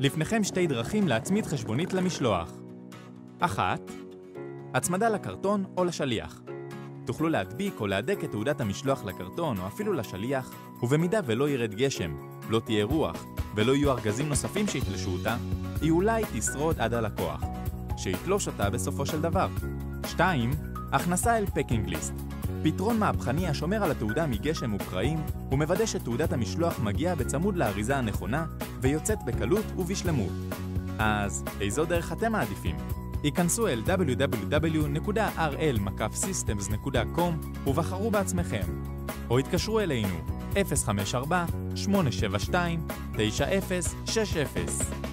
לפניכם שתי דרכים להצמיד חשבונית למשלוח. אחת, הצמדה לקרטון או לשליח. תוכלו להדביק או להדק את תעודת המשלוח לקרטון או אפילו לשליח, ובמידה ולא ירד גשם, לא תהיה רוח, ולא יהיו ארגזים נוספים שיתלשו אותה, היא אולי תשרוד עד הלקוח, שיתלוש אותה בסופו של דבר. 2. הכנסה אל פקינג ליסט. פתרון מהפכני השומר על התעודה מגשם וקרעים, ומוודא שתעודת המשלוח מגיעה בצמוד לאריזה הנכונה, ויוצאת בקלות ובשלמות. אז איזו דרך אתם מעדיפים? היכנסו אל www.rl-systems.com ובחרו בעצמכם, או התקשרו אלינו 054-872-9060